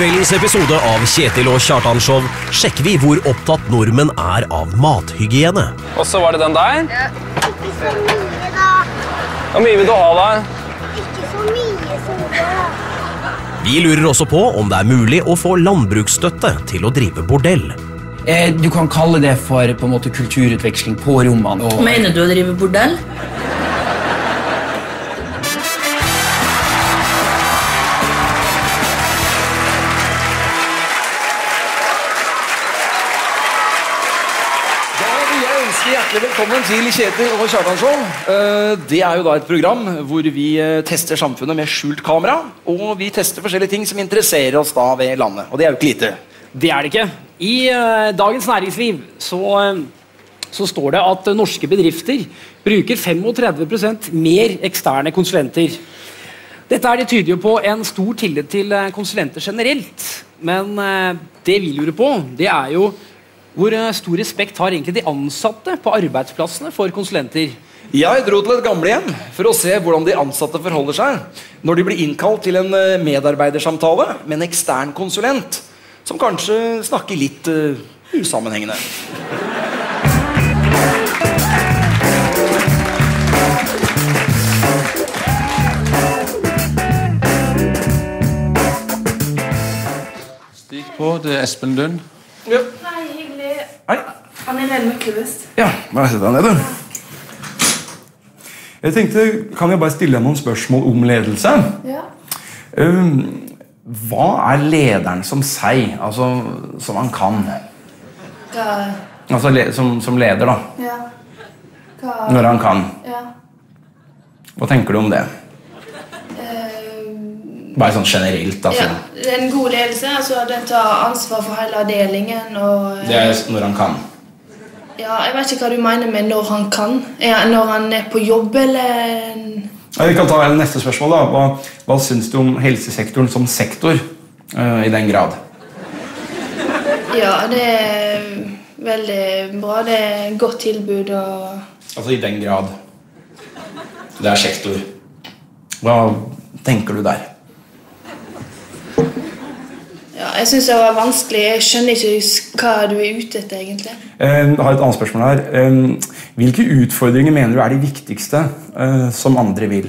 kveldens episode av Kjetil og Kjartan Show sjekker vi hvor opptatt nordmenn er av mathygiene. Og så var det den der. Ikke så mye, da. Hvor mye vil du ha, da? Ikke så mye som det. Vi lurer også på om det er mulig å få landbruksstøtte til å drive bordell. Eh, du kan kalle det for på en måte kulturutveksling på rommene. Og, Mener du å drive bordell? Velkommen til Kjetil og Kjartansson. Eh, Det er jo da et program hvor vi eh, tester samfunnet med skjult kamera. Og vi tester forskjellige ting som interesserer oss da ved landet. Og det er jo ikke lite. Det er det ikke. I uh, Dagens Næringsliv så, så står det at norske bedrifter bruker 35% mer eksterne konsulenter. Dette er det tyder jo på en stor tillit til konsulenter generelt. Men uh, det vi lurer på, det er jo hvor eh, stor respekt har egentlig de ansatte på arbeidsplassene for konsulenter? Jeg dro til et gamlehjem for å se hvordan de ansatte forholder seg når de blir innkalt til en eh, medarbeidersamtale med en ekstern konsulent som kanskje snakker litt uh, usammenhengende. Stig på, det er Espen Lund. Ja. Hei, er Hei. med Myklebust. Ja, bare sett deg ned, du. Jeg tenkte, Kan jeg bare stille deg noen spørsmål om ledelse? Ja. Um, hva er lederen som seg, altså som han kan? Hva Altså le, som, som leder, da. Ja. Hva Når han kan. Ja. Hva tenker du om det? Eh, Bare sånn generelt, altså. ja. En god ledelse, altså den tar ansvar for hele avdelingen og eh, Det er når han kan. Ja, jeg vet ikke hva du mener med 'når han kan'. Ja, når han er på jobb, eller Ja, Vi kan ta neste spørsmål. da. Hva, hva syns du om helsesektoren som sektor? uh, I den grad. Ja, det er veldig bra. Det er et godt tilbud og Altså i den grad. Det er sektor. Hva tenker du der? Ja, jeg syns det var vanskelig. Jeg skjønner ikke hva du er ute etter, egentlig. Eh, Jeg har et annet spørsmål her. Eh, Hvilke utfordringer mener du er de viktigste eh, som andre vil?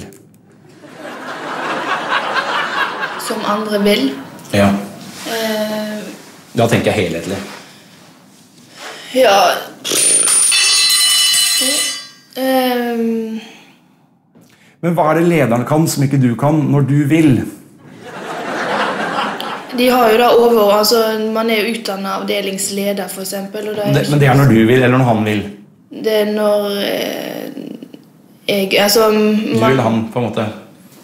Som andre vil. Ja. Eh, Da tenker jeg helhetlig. Ja Eh, Men hva er det lederen kan som ikke du kan, når du vil? De har jo da over altså Man er jo utdanna avdelingsleder, f.eks. Det, men det er når du vil, eller når han vil? Det er når eh, jeg Altså Du vil han, på en måte.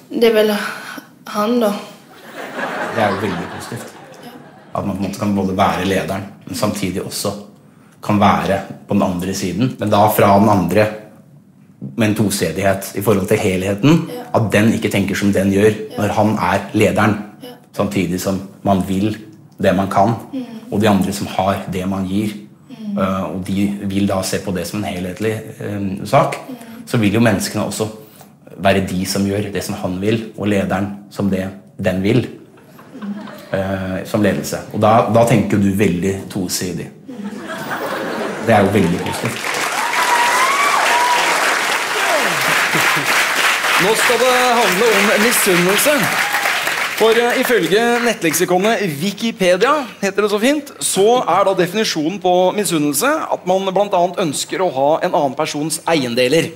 Det er vel han, da. Det er jo veldig positivt. At man på en måte kan både være lederen, men samtidig også kan være på den andre siden. Men da fra den andre med en tosedighet i forhold til helheten. At den ikke tenker som den gjør når han er lederen. Samtidig som man vil det man kan, og de andre som har det man gir. øh, og de vil da se på det som en helhetlig øh, sak. Så vil jo menneskene også være de som gjør det som han vil, og lederen som det den vil eh, som ledelse. Og da, da tenker du veldig tosidig. Det er jo veldig positivt. Nå skal det handle om misunnelse. For uh, ifølge nettleksikonet Wikipedia heter det så fint, så er da definisjonen på misunnelse at man bl.a. ønsker å ha en annen persons eiendeler.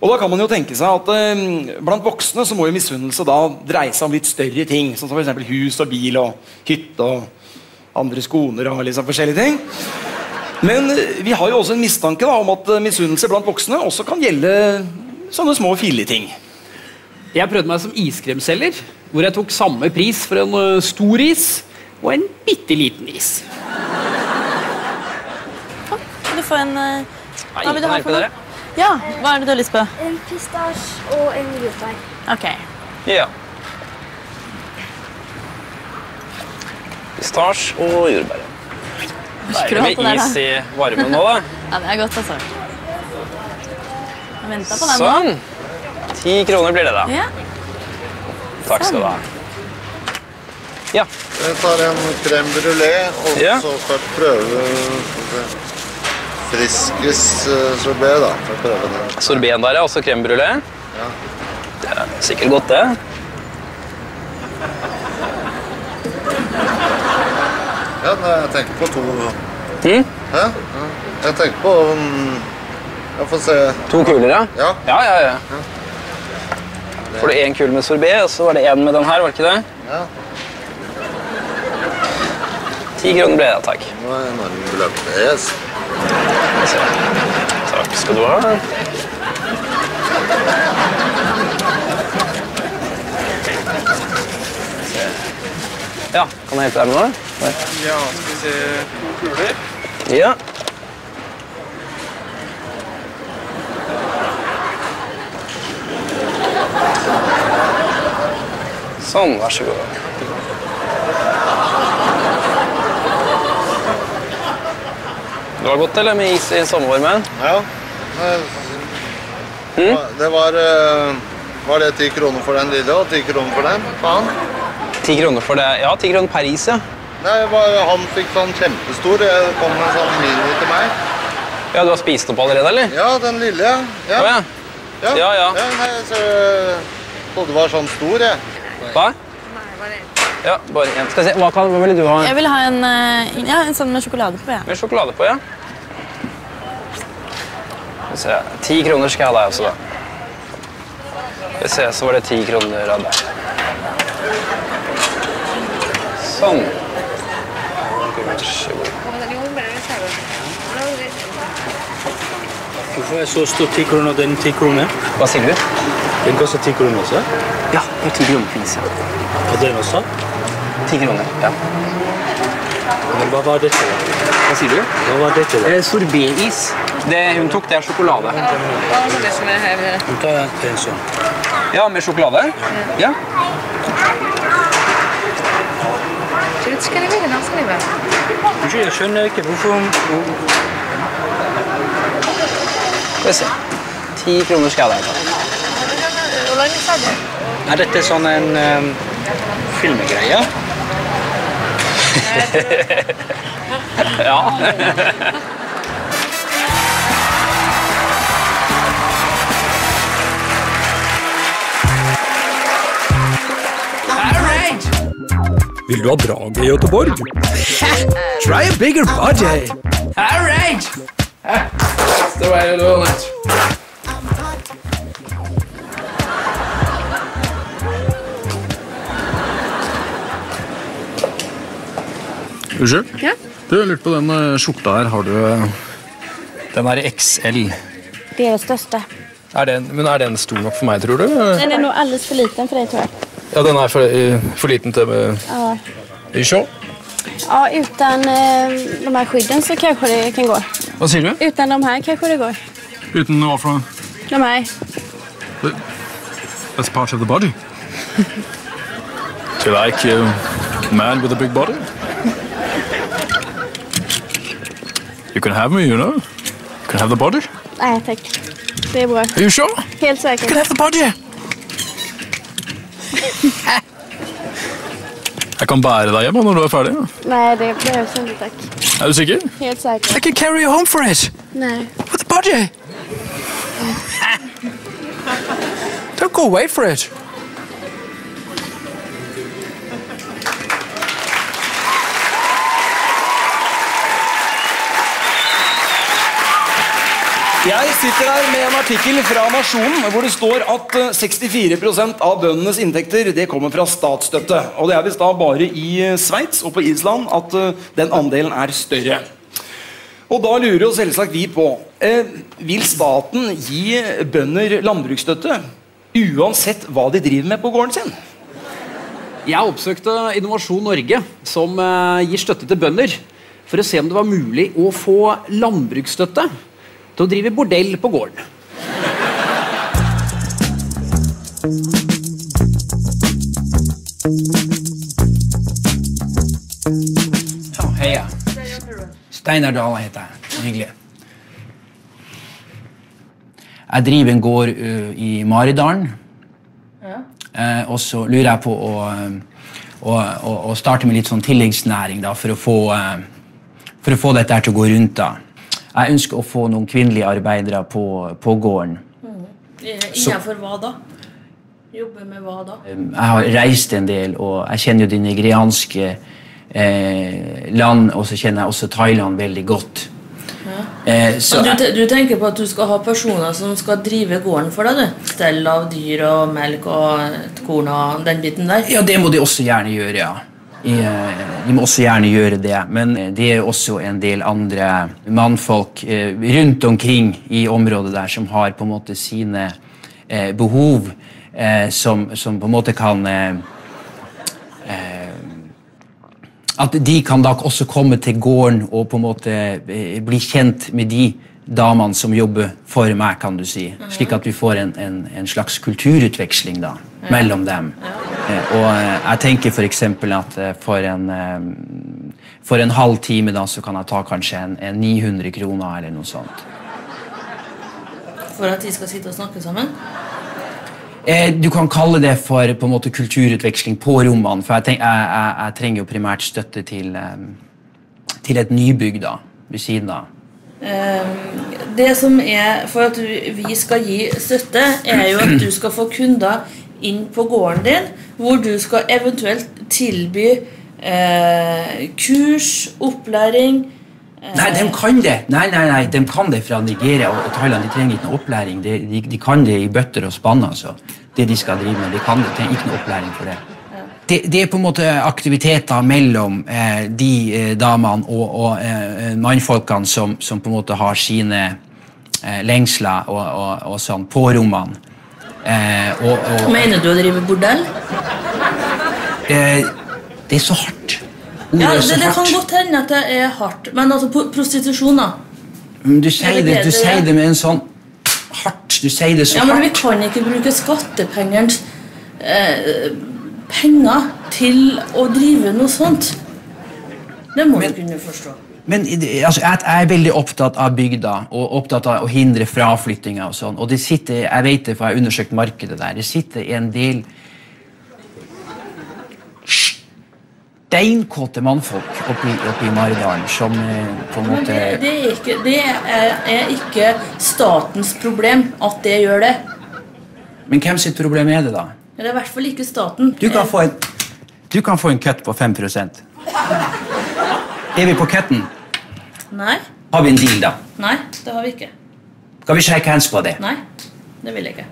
Og da kan man jo tenke seg at uh, Blant voksne så må jo misunnelse da dreie seg om litt større ting. Sånn som f.eks. hus og bil og hytte og andres koner og liksom forskjellige ting. Men eh, vi har jo også en mistanke da, om at misunnelse blant voksne også kan gjelde sånne små filleting. Jeg prøvde meg som iskremselger, hvor jeg tok samme pris for en ø, stor is og en bitte liten is. Kan du få en eh, Hei, Hva vil du ha for noe? Ja, hva er det du har lyst på? En pistasje og en jordbær. Ok. Ja. Pistasje og jordbær. Deilig med is i varmen nå, da. Ja, det er godt, altså. Jeg venta på den nå. Sånn. Ti kroner blir det, da. Ja. Takk skal du ha. Ja. Jeg tar en crème brulé, og Ja. så skal jeg prøve Friskis-sorbé, sorbet, da. Sorbeten der, ja. Også crème brulé. Ja. Det er sikkert godt, det. Ja, jeg tenker på to Mm? Hæ? Ja. Jeg tenker på mm, Jeg får se. To kuler, ja? Ja. Ja, ja, ja. Får du én kule med sorbet, og så var det én med den her, var det ikke det? Ja. Ti kroner ble det, takk. Det var enorme beløp. Yes. Vi. Takk skal du ha. Ja, kan jeg hjelpe deg med noe? Ja, skal vi se To kuler. Ja. Sånn, vær så god. Det var godt, eller? Med is i sommervarmen? Ja. Mm? Det var eh, Var det ti kroner for den lille og ti kroner for den? Faen. Ti kroner for det. Ja, ti kroner per is, ja. Nei, han fikk sånn kjempestor. Det kom en sånn mini til meg. Ja, Du har spist opp allerede, eller? Ja, den lille, ja. ja. ja. Ja, Ja, ja. nei, så jeg trodde det var sånn stor, jeg. Hva? Ja, bare en. Skal jeg se, hva, kan, hva ville du ha? Jeg vil ha en, eh, ja, en sånn med sjokolade på. Ja. Med sjokolade på, ja. Skal vi se. Ti kroner skal jeg ha deg også, da. Skal vi se, så var det ti kroner av deg. Sånn. Vær så god. Hvorfor er så stor ti kroner den ti kroner? Hva sier du? Den koster ti kroner også. Ja, det er ti kroner pris, is, ja. Og den også? Ti kroner, ja. Men hva var dette? da? Hva sier du? Hva var dette? da? Eh, Sorbetis. Det hun tok, det er sjokolade. Du tar en sånn. Ja, med sjokolade? Ja. Unnskyld, jeg skjønner ikke hvorfor Skal vi se. Ti kroner skal jeg ha deg. Er dette sånn en um, filmgreie? Ja. Vil du ha drag i Göteborg? Try a bigger budget. All right. Unnskyld? Ja? Du, jeg lurte på den eh, skjorta her. Har du eh, Den er i XL. Det er det største. Er den, men er den stor nok for meg, tror du? Den er noe alldeles for liten for deg, tror jeg. Ja, den er for, eh, for liten til Ja, sure? ja uten de her skydden så kanskje det kan gå. Hva sier du? Utan de her kanskje det går. Uten hva for noe? De här. That's part of the body. Do you like a man with a big body? You can have me, you know. You can have the body. Nej tack. Det är bra. Are you sure? Helt säker. Can have the body? Jeg kan bære deg hjem når du er ferdig. Nej det behövs inte tack. Er du sikker? Helt säker. I can carry you home for it. Nej. With the body. Don't go away for it. Jeg sitter her med en artikkel fra Nasjonen hvor det står at eh, 64% av bøndenes inntekter det kommer fra statsstøtte. Og det er visst da bare i eh, Sveits og på Island at eh, den andelen er større. Og da lurer jo selvsagt vi på eh, Vil staten gi bønder landbruksstøtte uansett hva de driver med på gården sin? Jeg oppsøkte Innovasjon Norge, som eh, gir støtte til bønder, for å se om det var mulig å få landbruksstøtte til å drive bordell på gården. Ja, heia. Steinar Dala heter jeg. Hyggelig. Jeg driver en gård uh, i Maridalen. Eh, og så lurer jeg på å, ø, å, å, å starte med litt sånn tilleggsnæring da, for, få, uh, for å få dette her til å gå rundt. da. Jeg ønsker å få noen kvinnelige arbeidere på, på gården. Innenfor hva da? Jobbe med hva da? Jeg har reist en del, og jeg kjenner jo de nigerianske eh, land, og så kjenner jeg også Thailand veldig godt. Eh, så Så du, du tenker på at du skal ha personer som skal drive gården for deg? du? Stell av dyr og melk og korn og den biten der? Ja, det må de også gjerne gjøre, ja. Eh, De må også gjerne gjøre det, men eh, det er også en del andre mannfolk eh, rundt omkring i området der som har på en måte sine eh, behov, eh, som, som på en måte kan At de kan da også komme til gården og på en måte bli kjent med de damene som jobber for meg, kan du si. Slik at vi får en, en, en slags kulturutveksling da, mellom dem. Eh, Og eh, jeg tenker f.eks. at eh, for en, for en halv time da, så kan jeg ta kanskje en, en 900 kroner eller noe sånt. For at de skal sitte og snakke sammen? Du kan kalle det for på en måte kulturutveksling på rommene. For jeg, tenk, jeg, jeg, jeg trenger jo primært støtte til, til et nybygg da, ved siden av. Ehm, Det som er for at vi skal gi støtte, er jo at du skal få kunder inn på gården din, hvor du skal eventuelt tilby eh, kurs, opplæring eh, Nei, de kan det! Nei, nei, nei, de kan det fra Nigeria og Thailand. De trenger ikke noe opplæring. De, de, de kan det i bøtter og spann. altså. Det de skal drive med. De kan det, de trenger ikke noe opplæring for det. Det, det er på en måte aktiviteter mellom eh, de eh, damene og, og eh, mannfolkene som, som på en måte har sine eh, lengsler og, og, og sånn på rommene. Eh, Mener du å drive bordell? eh, det er så hardt. Ordet Ja, er det, så det kan godt hende at det er hardt. Men altså prostitusjon, da? Du sier Er det du sier det? med en sånn hardt Du sier det så Ja, men vi kan ikke bruke skattepengene eh, penger til å drive noe sånt. Det må du kunne forstå. Men altså, jeg, jeg er veldig opptatt av bygda og opptatt av å hindre fraflyttinga. og sånn. Og det sitter, jeg vet det, for jeg har undersøkt markedet der, det sitter en del steinkåte mannfolk oppi, oppi Maridalen som eh, på en måte det, det, er ikke, det er, er ikke statens problem at det gjør det. Men hvem sitt problem er det, da? Det er i hvert fall ikke staten. Du kan få en, du kan få en cut på 5% Er vi på cutten? Nei, Har vi en deal, da? nei, det har vi ikke. Skal vi shake hands på det? Nei, det vil jeg ikke.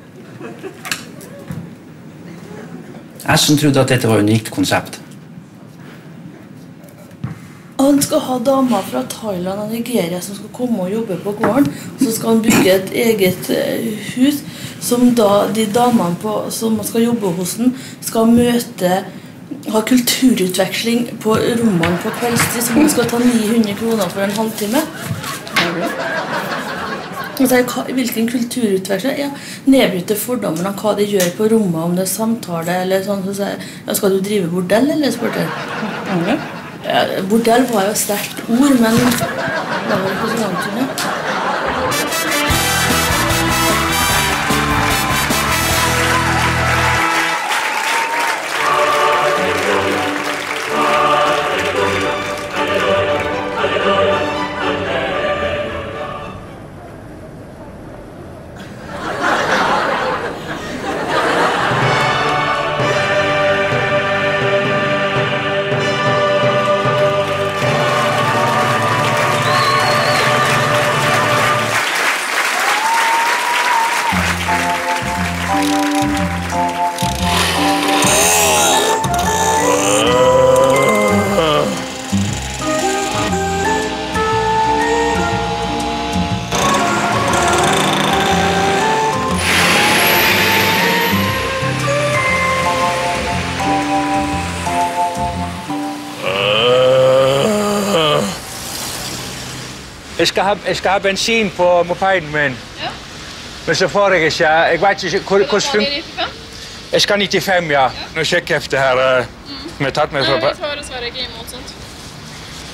Jeg som trodde at dette var et unikt konsept. Han skal ha damer fra Thailand og Nigeria som skal komme og jobbe på gården. Så skal han bygge et eget eh, hus som da de damene på, som skal jobbe hos den, skal møte ha kulturutveksling på rommene på kveldstid, som man skal ta 900 kroner for en halvtime. Er hva- hvilken kulturutveksling? Ja, Nedbryte fordommene om hva de gjør på rommet, om det er samtale eller sånn. Så sier ja, skal du drive bordell, eller? spurte jeg. Ja, bordell var jo et sterkt ord, men det var ikke så Jeg skal ha, jeg skal ha bensin på mopeden min. Ja. Men så får jeg ikke Jeg vet ikke hvor- hvordan Skal du fun- i 95? Jeg skal 95, ja. Nå sjekker jeg efter her. eh, Som jeg har tatt med Nei, fra vi får dessverre ikke imot sånt.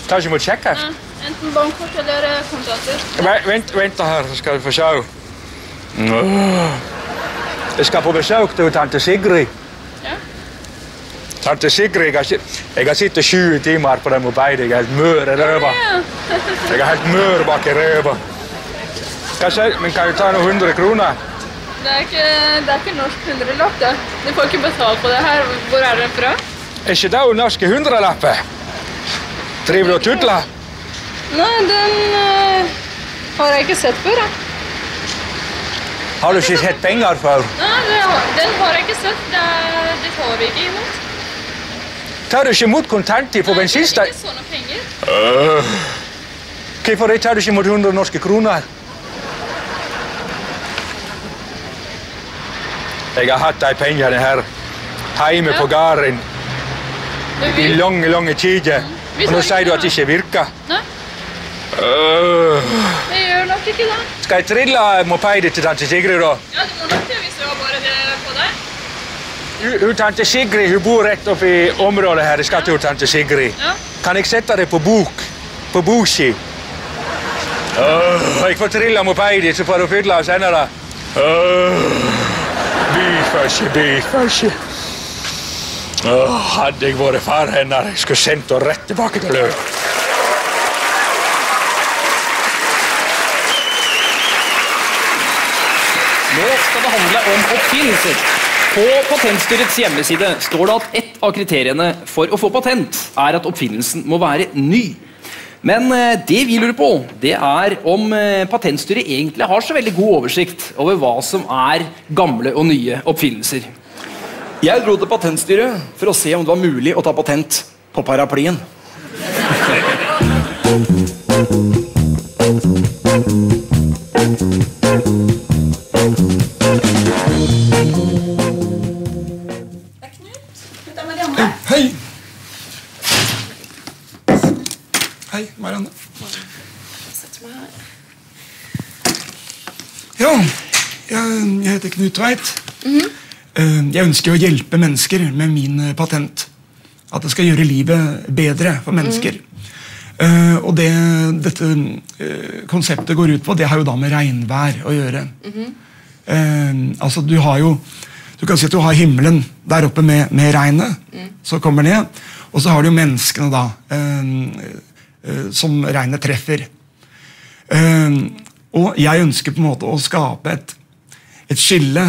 Kanskje jeg må sjekke efter? Nei, enten bankkort eller eh, kontanter. Vent, vent, vent da her, så skal vi få se. Åh. Jeg skal på besøk til tante Sigrid. Ja. Tante Sigrid, jeg har, si- jeg har sittet 20 timer på den mopeden. Jeg er helt mør i røva. Jeg er helt mør bak i røva. Hva sier Men kan jeg ta noen hundre kroner? Det er ikke, det er ikke norsk hundrelapp, det. Du får ikke betalt på det her. Hvor er det fra? Er ikke det jo norske hundrelapper? Driver du og tutler? Nei, den eh, har jeg ikke sett før. da. Har du ikke sett penger før? Nei, det den har jeg ikke sett. Det, er- det tar vi ikke imot. Tar du ikke imot kontanter på er Ikke sånne penger. Uh. Hvorfor tar du ikke imot 100 norske kroner? Jeg har hatt de pengene her hjemme på gården i lange, lange tider. Vi Og nå sier du at det ikke virker. Nei, Uh. det gjør nok ikke det. Skal jeg trille mopeden til tante Sigrid, da? Ja, du må nok det hvis du har bare det på deg. Hun, tante Sigrid hun bor rett oppi området her. Jeg skal til tante Sigrid. Ja. Kan jeg sette det på bok? På boski? Uh. jeg får trille mopeden, så får du fylle og sende det. Øh, Bikkasje, ikke Åh, hadde jeg vært far hennes, jeg skulle sendt henne rett tilbake til Løv. Nå skal det handle om oppfinnelser. På Patentstyrets hjemmeside står det at ett av kriteriene for å få patent er at oppfinnelsen må være ny. Men eh, det vi lurer på, det er om eh, Patentstyret egentlig har så veldig god oversikt over hva som er gamle og nye oppfinnelser. Jeg dro til Patentstyret for å se om det var mulig å ta patent på paraplyen. Hei, Marianne. Ja, jeg, heter Knut Tveit. Eh, Jeg ønsker å hjelpe mennesker med min eh, patent. At det skal gjøre livet bedre for mennesker. Uh, og det dette uh, konseptet går ut på, det har jo da med regnvær å gjøre. Eh, altså Du har jo Du kan si at du har himmelen der oppe med, med regnet som kommer ned. Og så har du jo menneskene da som regnet treffer. Eh, og jeg ønsker på en måte å skape et, et skille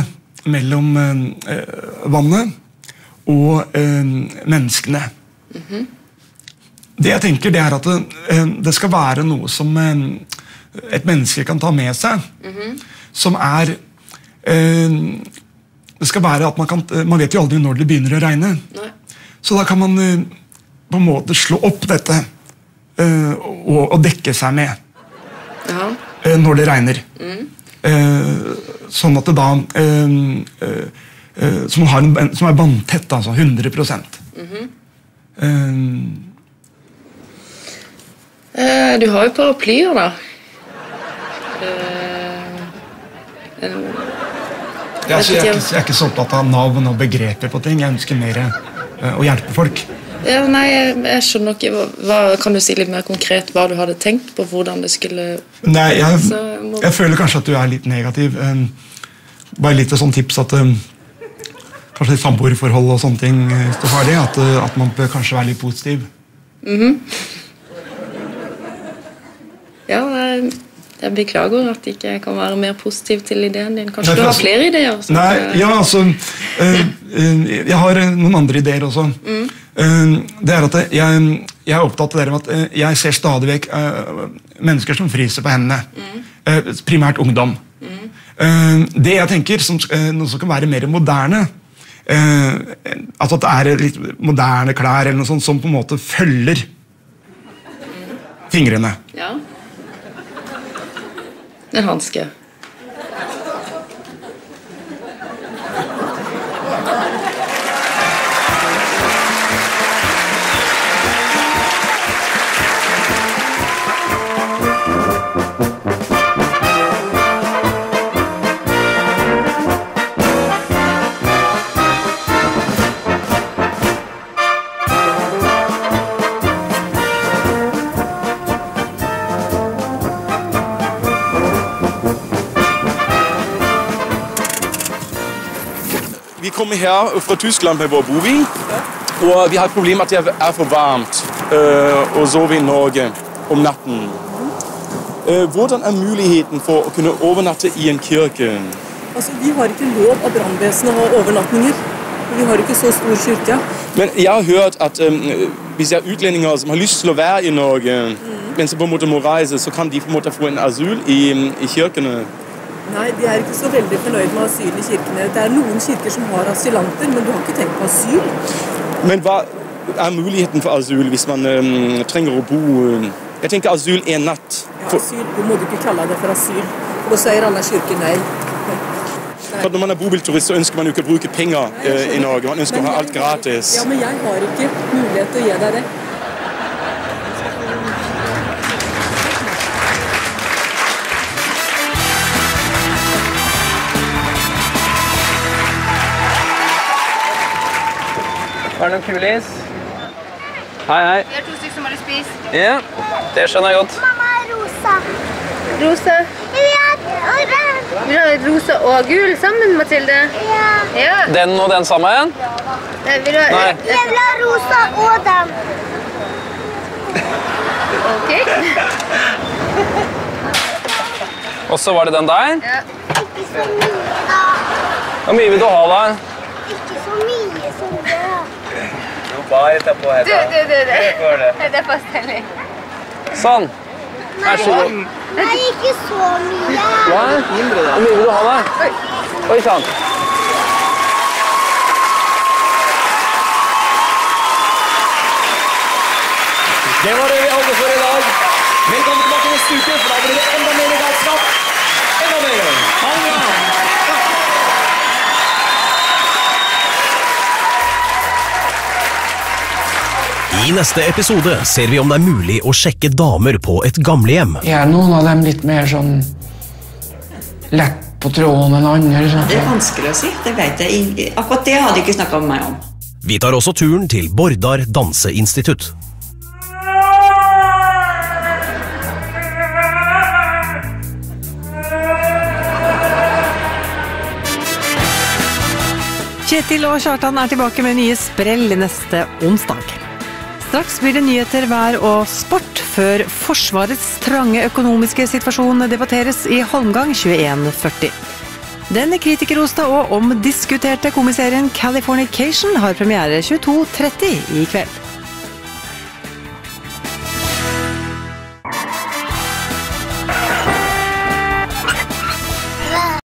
mellom eh, vannet og eh, menneskene. Det jeg tenker, det er at det, eh, det skal være noe som eh, et menneske kan ta med seg. Som er eh, Det skal være at man kan Man vet jo aldri når det begynner å regne. Så da kan man eh, på en måte slå opp dette eh, å dekke seg med Ja. eh, når det regner. Mm. Eh, sånn at det da som, har en, som er vanntett, altså 100 Mhm. eh, uh, du har jo paraplyer, da. Uh, uh, ja, jeg, er ikke, jeg er ikke så opptatt av navn og begreper på ting. Jeg ønsker mer å hjelpe folk. Ja, nei, jeg, jeg skjønner ikke hva, hva, Kan du si litt mer konkret hva du hadde tenkt på? Hvordan det skulle Nei, jeg, må- jeg føler kanskje at du er litt negativ. Eh, bare litt et sånt tips at eh, Kanskje i samboerforhold og sånne ting, står du har det, at, eh, at man bør kanskje være litt positiv. Mhm. Ja, jeg, jeg beklager at jeg ikke kan være mer positiv til ideen din. Kanskje Nei, du har flere ideer? Nei, ja, altså øh, Jeg har eh, noen andre ideer også. Mm. Uh, det er at jeg, jeg er opptatt av det at jeg ser stadig vekk uh, mennesker som fryser på hendene. Eh, primært ungdom. Eh, det jeg tenker, som, noe som kan være mer moderne Altså at det er litt moderne klær eller noe sånt som på en måte følger fingrene. Ja. En hanske. Kommer her fra Tyskland med vår bobil. Og vi har et problem at det er for varmt øh, å sove i Norge om natten. Øh, hvordan er muligheten for å kunne overnatte i en kirke? Altså, Vi har ikke lov av brannvesenet å ha overnattinger. Vi har ikke så stor kirke. Men jeg har hørt at um, hvis det er utlendinger som har lyst til å være i Norge, men som på en måte må reise, så kan de på en måte få en asyl i, i kirkene. Nei, de er ikke så veldig fornøyd med asyl i kirkene. Det er noen kirker som har asylanter, men du har ikke tenkt på asyl. Men hva er muligheten for asyl hvis man um, trenger å bo um, Jeg tenker asyl en natt. Ja, asyl, Du må du ikke kalle det for asyl. Og så sier alle kirker nei. For når man er bobilturist, så ønsker man jo ikke å bruke penger eh, i Norge. Man ønsker å ha alt gratis. Ja, men jeg har ikke mulighet til å gi deg det. Har du noen kulis? Hei, hei. Vi er to stykker som har lyst til å spise. Ja, det skjønner jeg godt. Mamma er rosa. Rosa. Ja, og oransje. Vil du ha rosa og gul sammen, Mathilde? Ja. Ja. Den og den sammen? Nei, Vil du ha Nei. Jeg vil ha rosa og den. Ok. Og så var det den der. Ja. Ikke så mye. da. Hvor mye vil du ha, da? Ikke så mye som det. Bare ta på Du, du, du. du. det. Det er pastellig. Sånn. Vær så god. Nei, ikke så mye. Hva? Hvor mye vil du ha, da? Oi sann. Det var det vi hadde for i dag. Velkommen tilbake neste uke, for da blir det I neste episode ser vi om det er mulig å sjekke damer på et gamlehjem. Er noen av dem litt mer sånn lett på tråden enn andre? Sånn. Det er vanskelig å si. Det vet jeg. ikke. Akkurat det hadde de ikke snakka med meg om. Vi tar også turen til Bordar danseinstitutt. Kjetil og Kjartan er tilbake med nye sprell neste onsdag. Straks blir det nyheter, vær og sport, før Forsvarets trange økonomiske situasjon debatteres i Holmgang 2140. Den kritikerroste og omdiskuterte komiserien Californication har premiere 22.30 i kveld.